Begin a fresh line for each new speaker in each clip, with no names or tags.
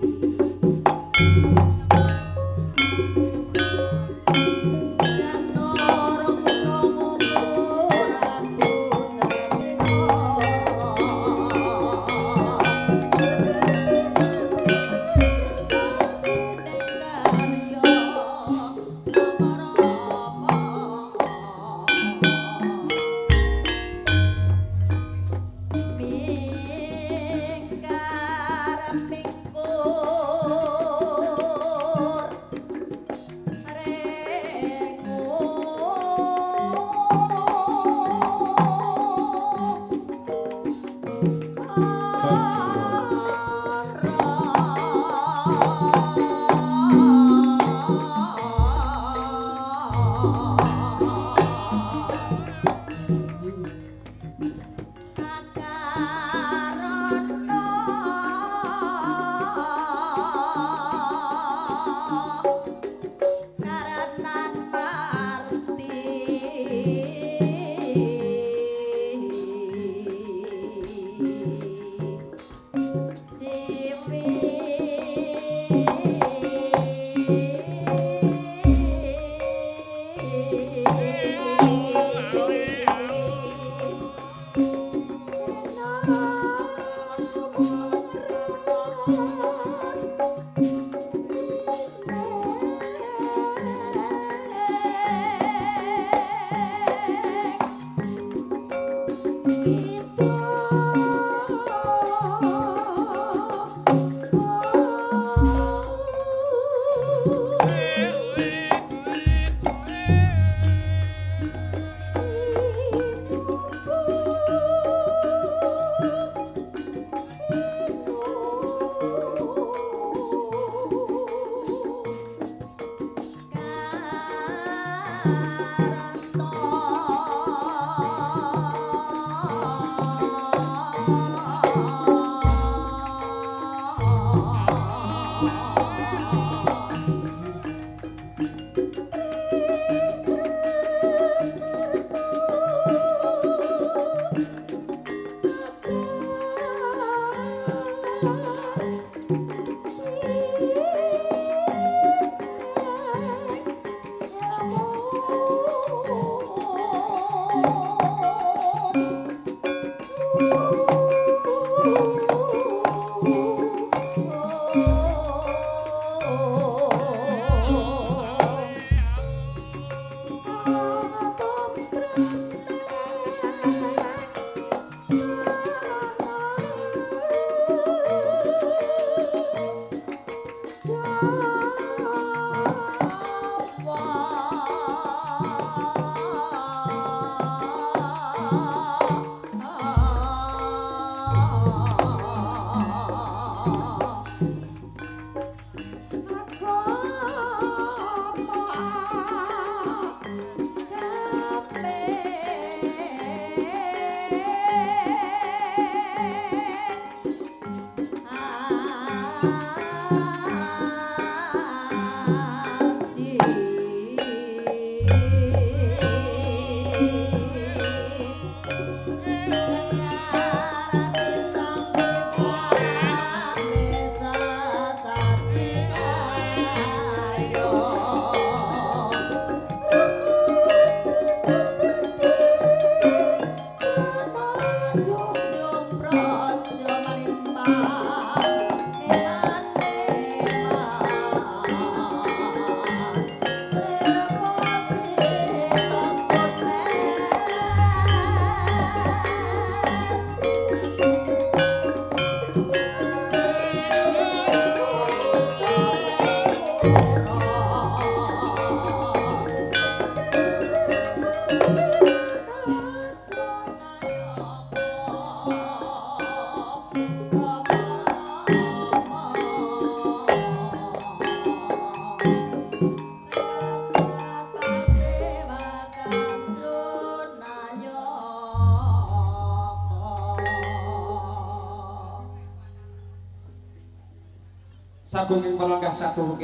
Sagunging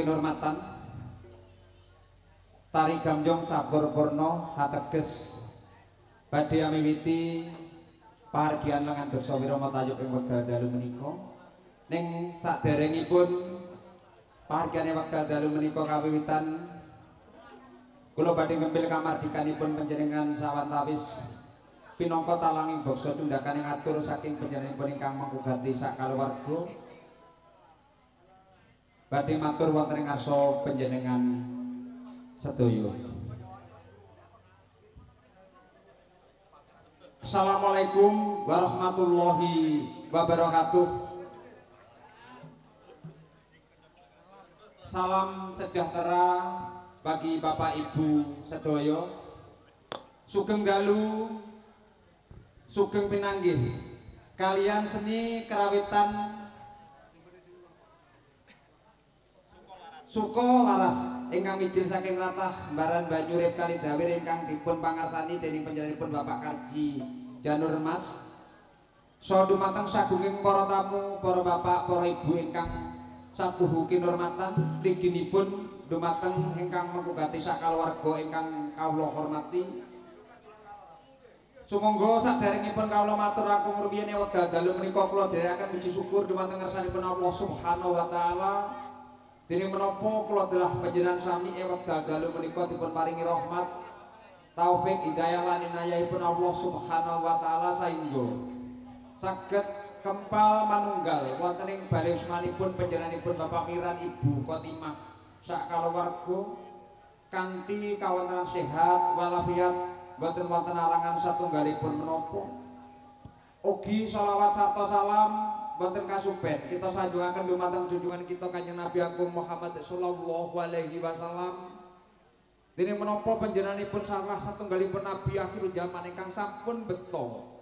satu kinurmatan Tari Gamyong Sabur Purno Hateges. Badhe amiwiti pahargyan lengan Beksa Wirama Tayub ing wekdal dalu menika.
Ning saderengipun pahargane wekdal dalu menika kawiwitan kula badhe ngempil kamardikanipun panjenengan sawatawis pinangka talanging bangsa tundakane ngatur saking panjenenganipun ingkang mangkugati sak kaluwarga badhe matur wonten ing arsa panjenengan sedaya Assalamualaikum warahmatullahi wabarakatuh. Salam sejahtera bagi Bapak Ibu sedoyo. Sugeng dalu, sugeng pinanggih. Kalian seni kerawitan Suko laras ingkang mijil saking ratah baran banyurip kali dawir ingkang dipun pangarsani dening panjenenganipun Bapak Karji Janur Mas. So dumateng sagunging para tamu, para bapak, para ibu ingkang satuhu kinurmatan liginipun dumateng ingkang mengkugati sakaluwarga ingkang kawula hormati Sumangga saderengipun kawula matur aku ngrumiyin wekdal dalu menika kula dherekaken puji syukur dumateng ngarsanipun Allah Subhanahu wa taala. Dene menapa kula telah panjenengan sami wekdal dalu menika dipun paringi rahmat, taufik, hidayah lan inayahipun Allah Subhanahu wa taala saengga saged kempal manunggal wonten ing barismanipun panjenenganipun Bapak Miran Ibu Kotimah sak kalawarga kanthi kawontenan sehat walafiat boten wonten alangan satunggalipun menapa ugi selawat sarta salam boten kasubet kita sanjungaken dumateng junjungan kita kanjeng Nabi Agung Muhammad sallallahu alaihi wasallam Dene menapa panjenenganipun salah satunggalipun nabi akhir zaman ingkang sampun beto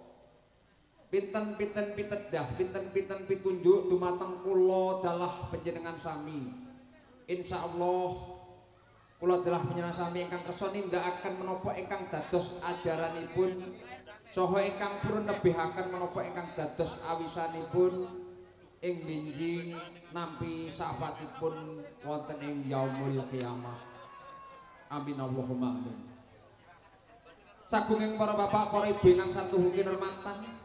pinten-pinten pitedah, pinten-pinten pitunjuk dumateng kula dalah panjenengan sami. Insyaallah kula dalah panjenengan sami ingkang kersa nindakaken menapa ingkang dados ajaranipun saha ingkang purun nebihaken menapa ingkang dados awisanipun ing minjing nampi sahabatipun wonten ing yaumul kiamah. Amin Allahumma amin. Sagunging para bapak, para ibu ingkang satuhu kinurmatan,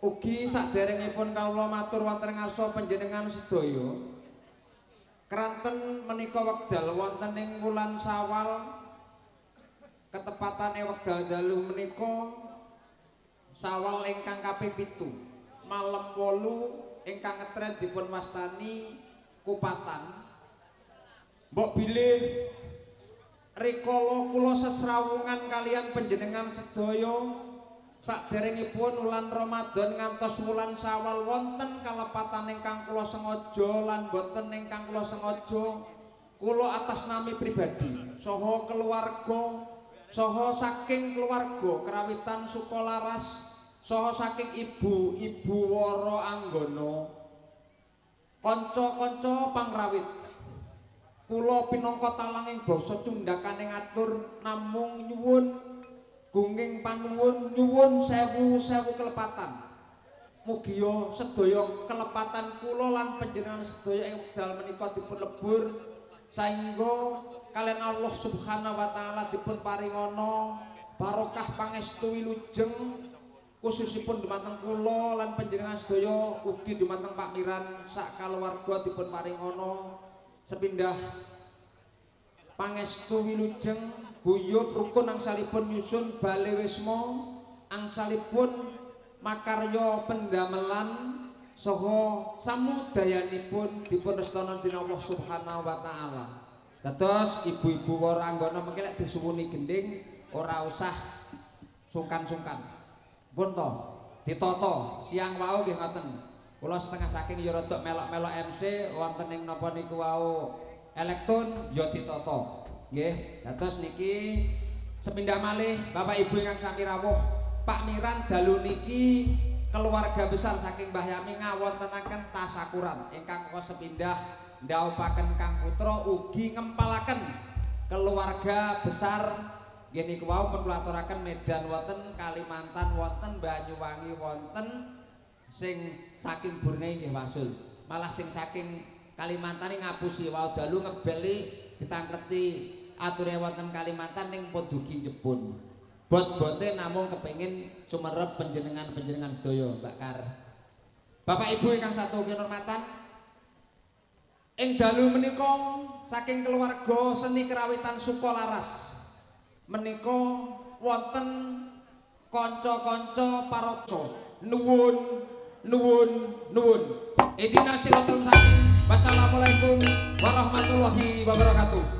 Ugi saderengipun kawula matur wonten ngarsa panjenengan sedaya. Kranten menika wekdal wonten ing wulan Sawal. Ketepatane wekdal dalu menika Sawal ingkang kaping 7. Malem 8 ingkang ngetren dipun wastani kupatan. Mbok bilih rikala kula sesrawungan kalian panjenengan sedaya Saderengipun wulan Ramadan ngantos wulan Syawal wonten kalepatan ingkang kula sengaja lan boten ingkang kula sengaja kula atas nami pribadi saha keluarga saha saking keluarga kerawitan Sukolaras saha saking ibu-ibu wara anggana kanca-kanca pangrawit. Kula pinangka talanging basa cundakane ngatur namung nyuwun gunging panuwun nyuwun sewu-sewu kelepatan. Mugiya sedaya kelepatan kula lan panjenengan sedaya ing wekdal menika dipun lebur saengga kalian Allah Subhanahu wa taala dipun paringana barokah pangestu wilujeng khususipun dumateng kula lan panjenengan sedaya ugi dumateng Pak Miran sak kaluwarga dipun paringana sepindah pangestu wilujeng guyub rukun angsalipun nyusun bale wisma angsalipun makarya pendamelan saha samudayanipun dipun restana dening Allah Subhanahu wa taala. Dados ibu-ibu wara anggana mengki lek disuwuni gending ora usah sungkan-sungkan. Pun to, ditata siang wau nggih ngoten. Kula setengah saking ya rada melok-melok MC wonten ing napa niku wau elektron ya ditata. Nggih, dados niki sepindah malih Bapak Ibu ingkang sami rawuh, Pak Miran dalu niki keluarga besar saking Mbah Yami ngawontenaken tasakuran ingkang kok sepindah ndhaupaken Kang Putra ugi ngempalaken keluarga besar. Nggih niku wau pun Medan wonten Kalimantan wonten Banyuwangi wonten sing saking Borneo nggih wasul malah sing saking Kalimantan ngapusi wau dalu ngebeli ditangkleti ature wonten Kalimantan ning Podugi Jepun. Bot-bote namung kepengin sumerep panjenengan-panjenengan sedaya, Mbak Kar. Bapak Ibu ingkang satu kinurmatan ing dalu menika saking keluarga seni kerawitan Sukolaras menika wonten kanca-kanca paraca nuwun nuwun nuwun Idina silatul Wassalamualaikum warahmatullahi wabarakatuh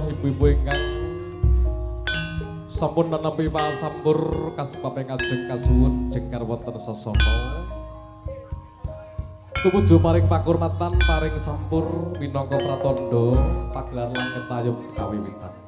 ibu-ibu ingkang sampun nenepi pasampur kasebab ngajeng kasuwun jengkar wonten sasana tumuju paring pakurmatan paring sampur minangka pratandha pagelaran langit ayub kawiwitan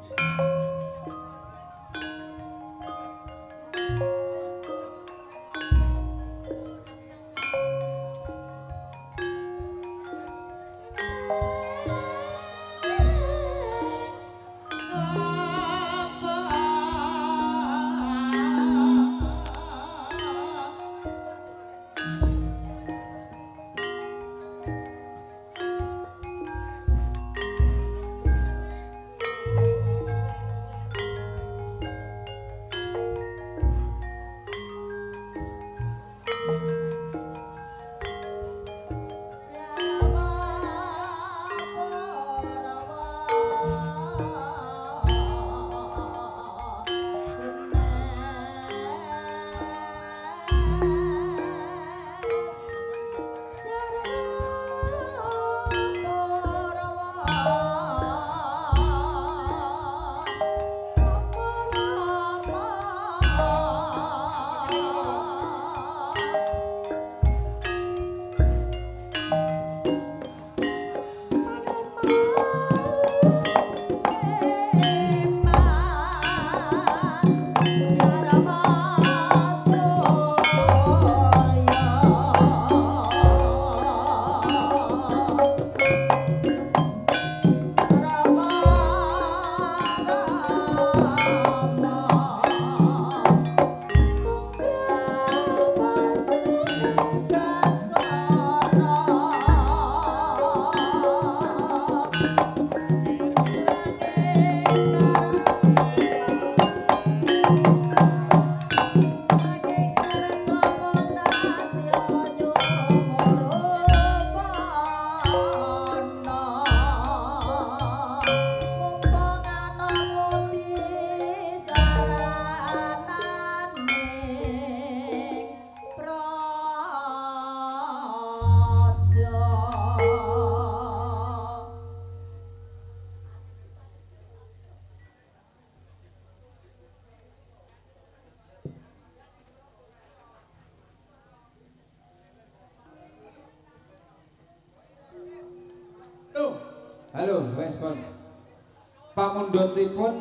donde con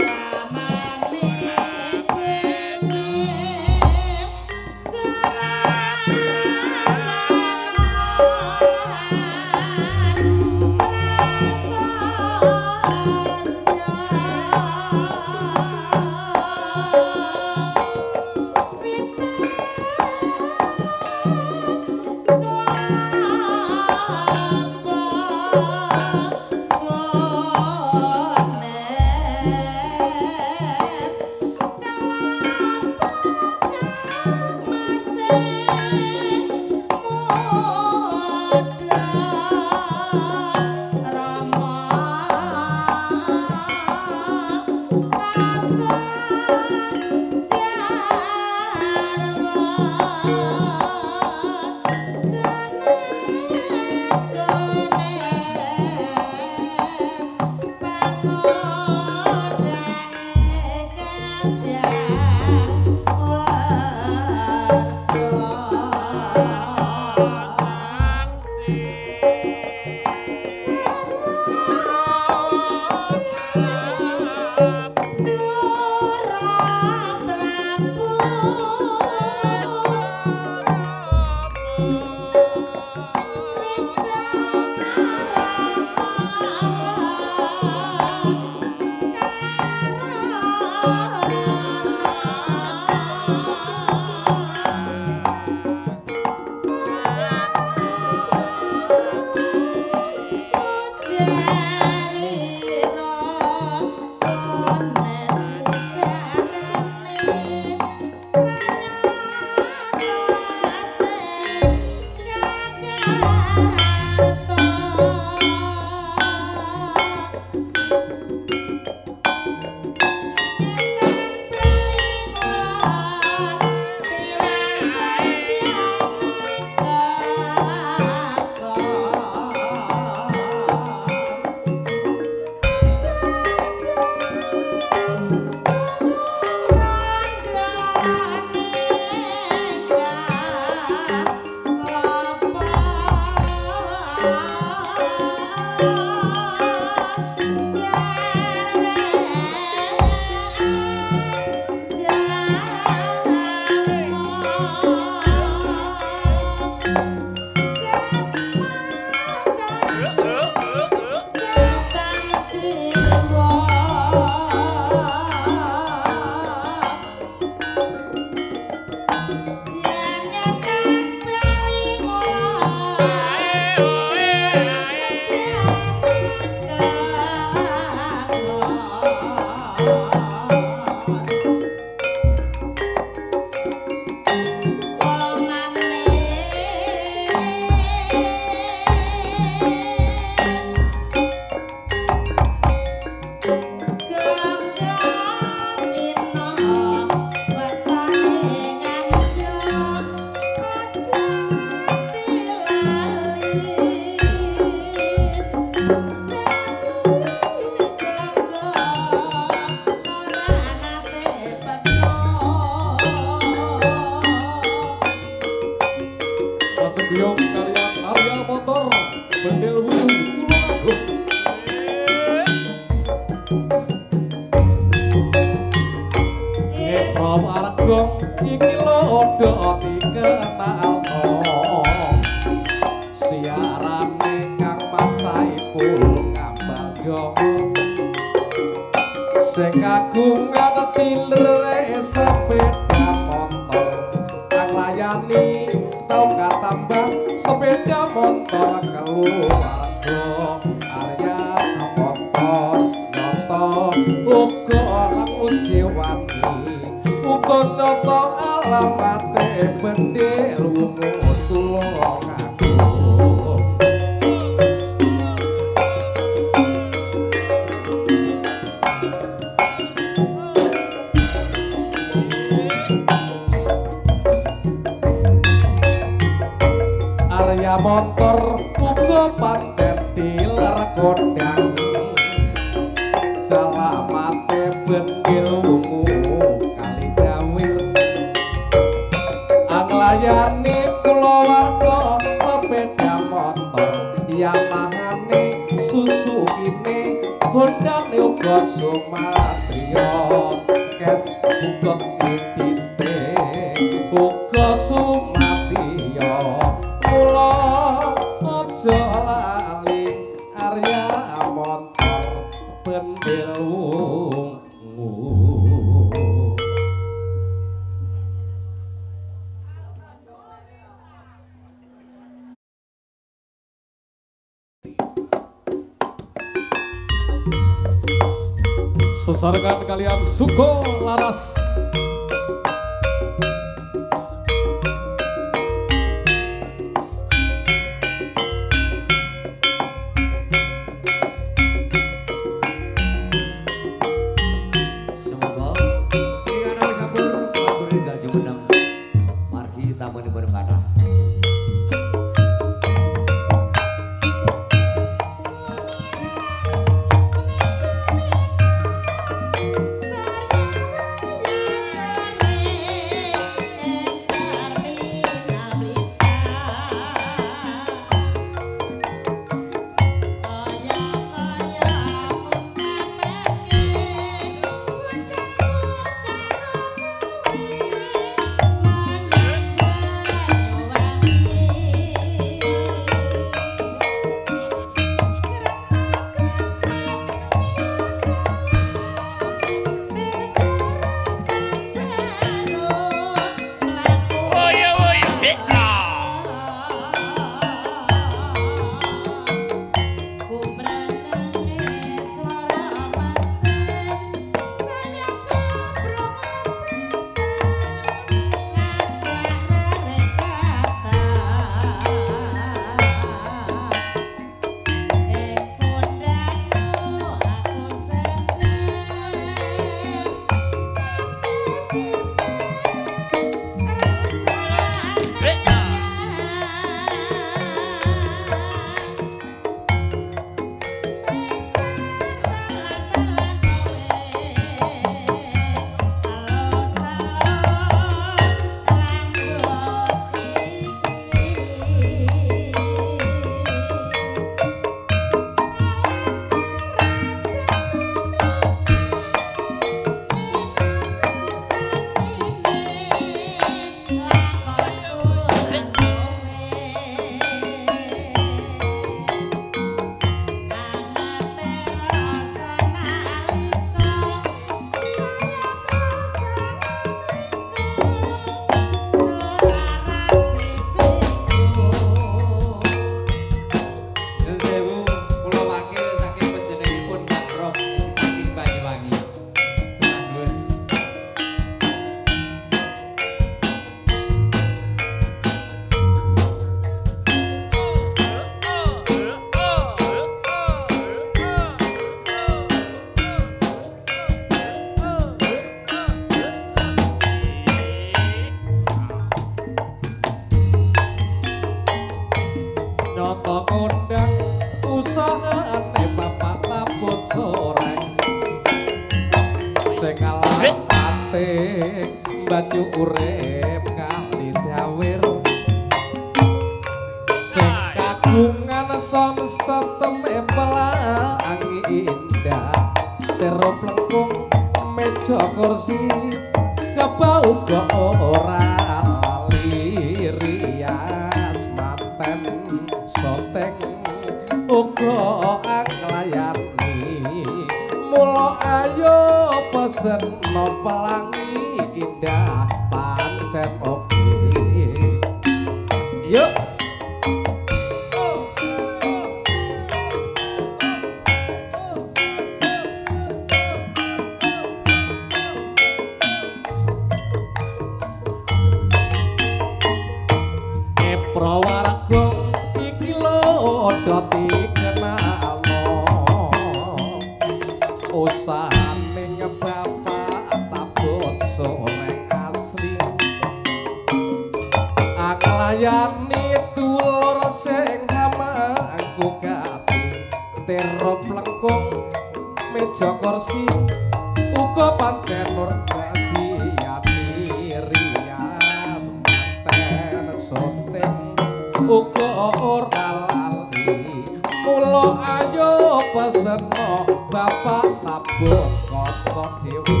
bapak tabuh kaca dhewe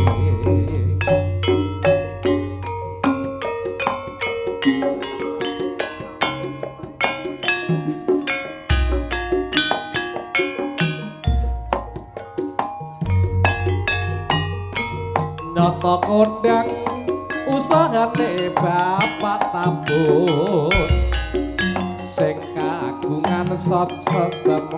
Nata kondang usahane bapak tabuh sing kagungan sot sistem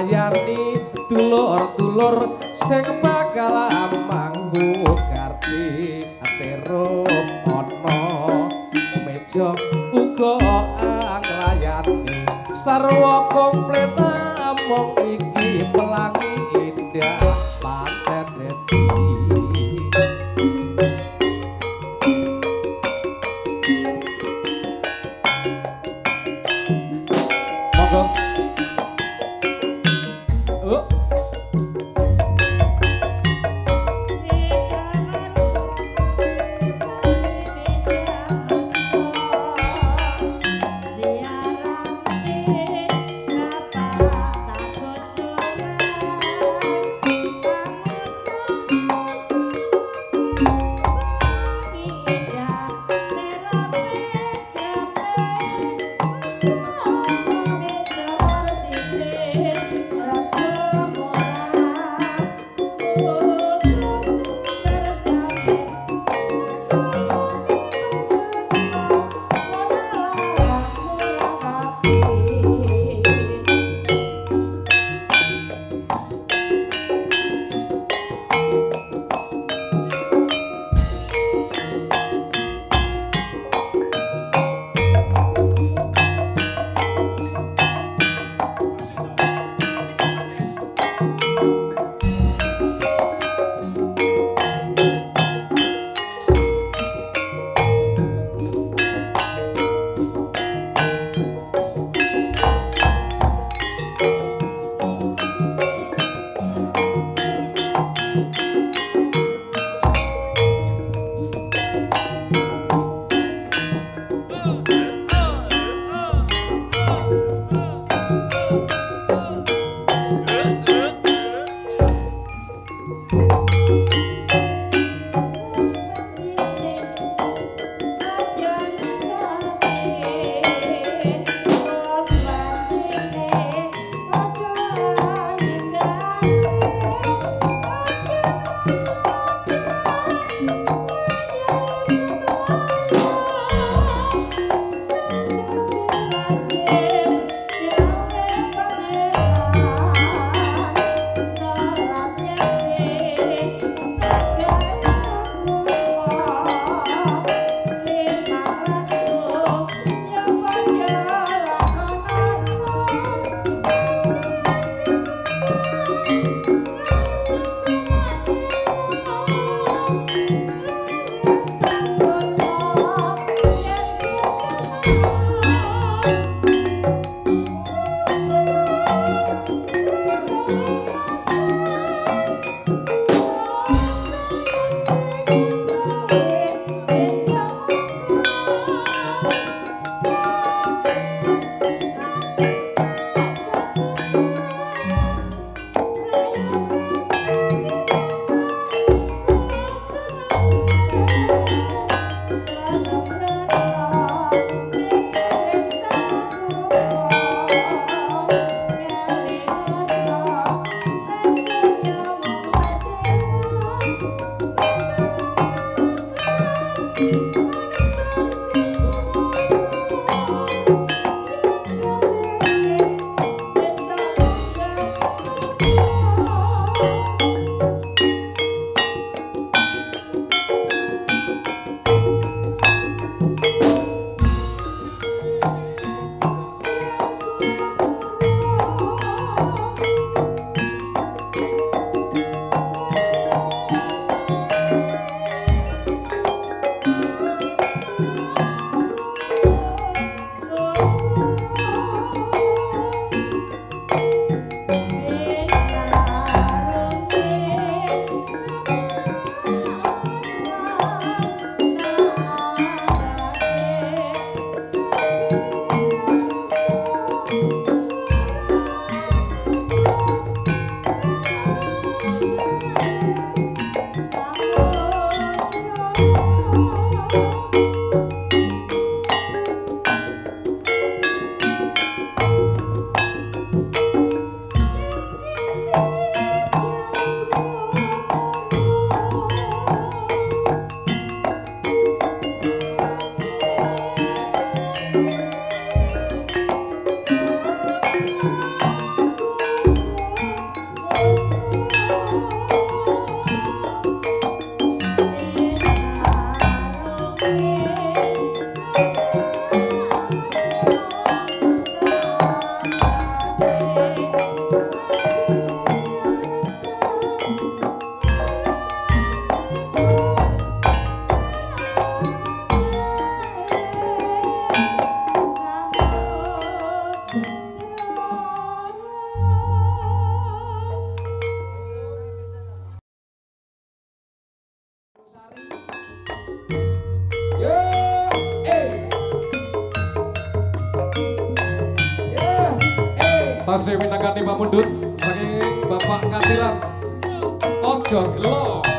layani dulur-dulur sing bakal
tasih minangkani pamundhut saking Bapak Ngatiran Ojo Gelo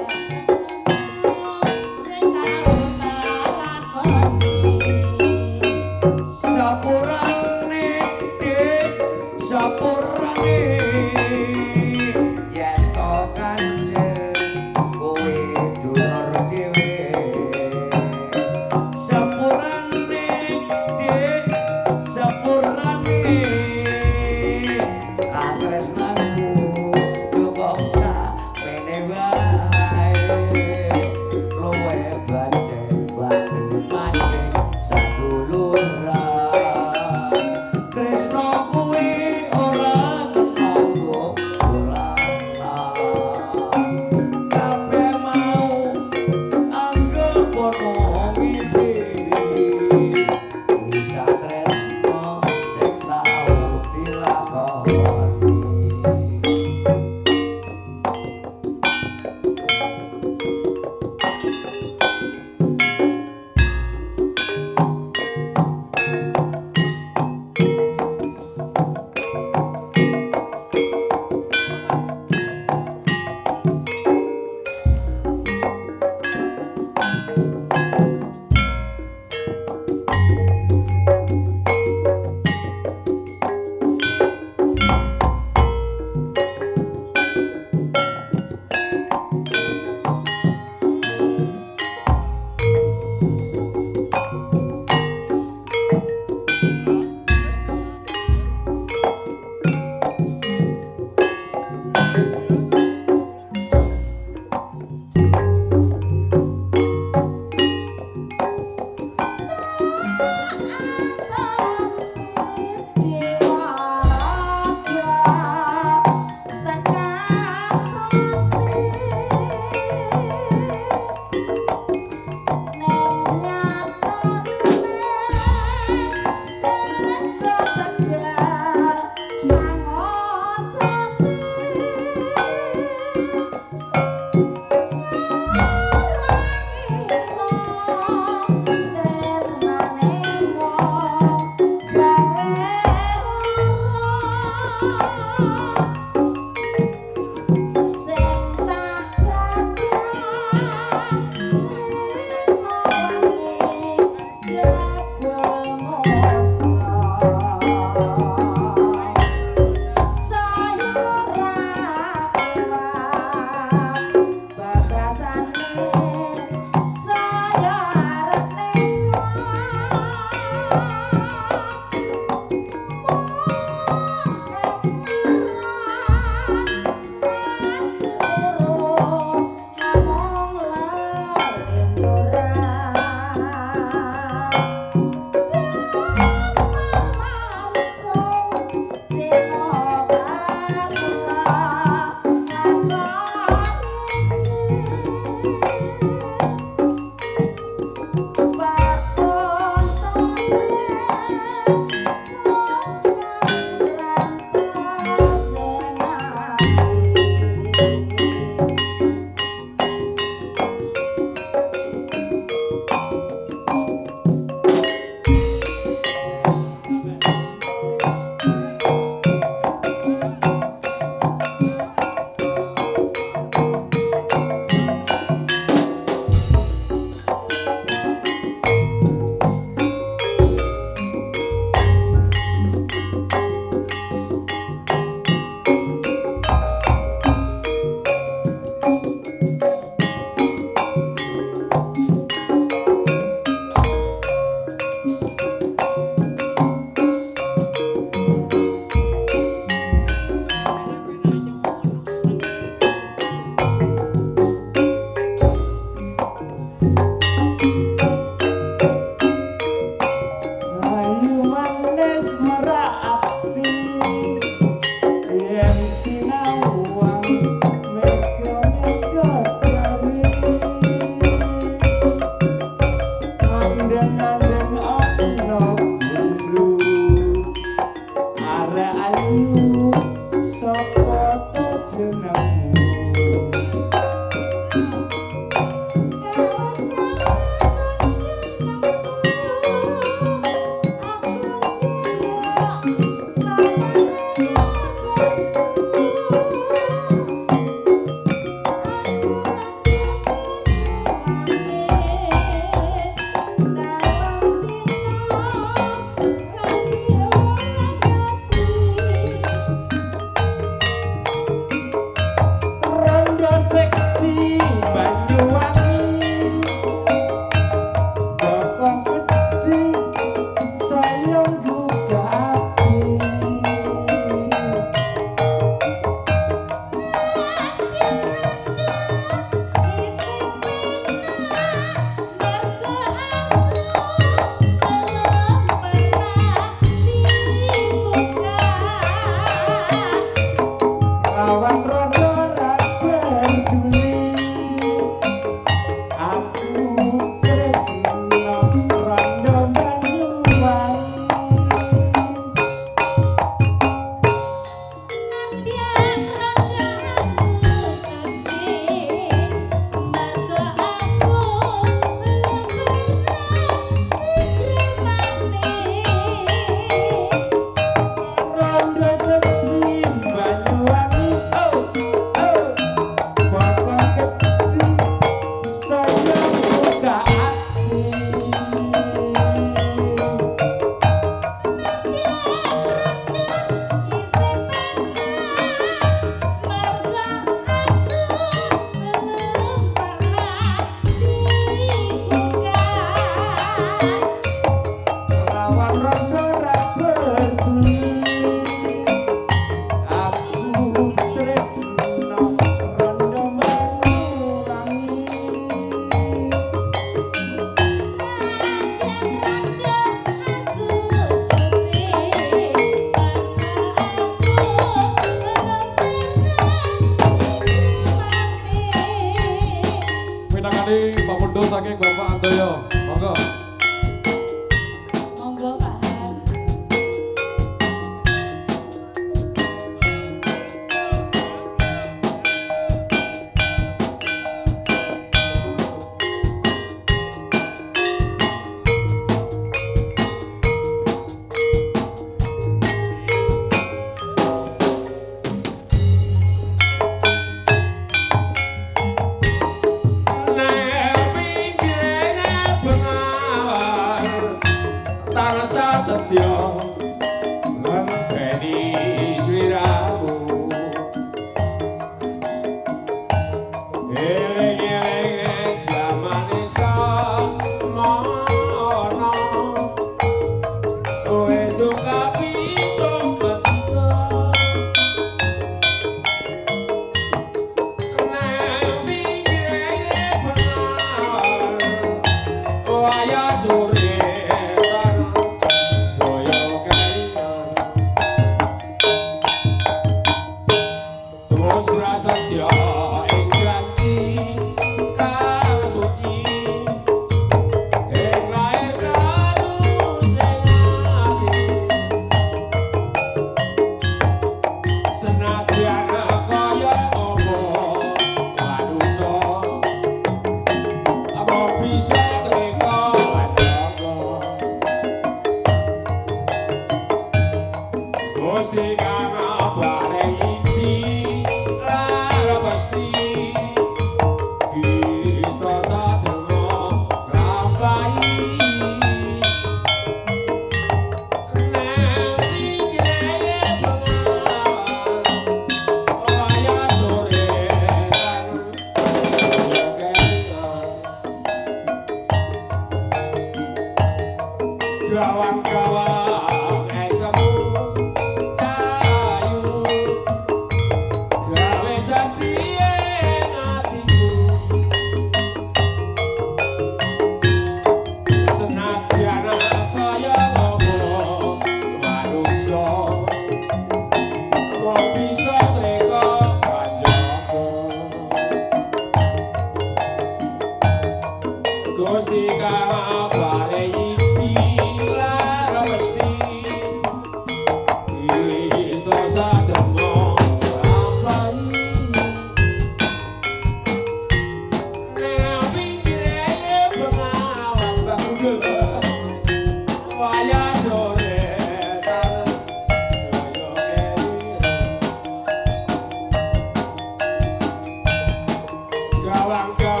Jawang Jawang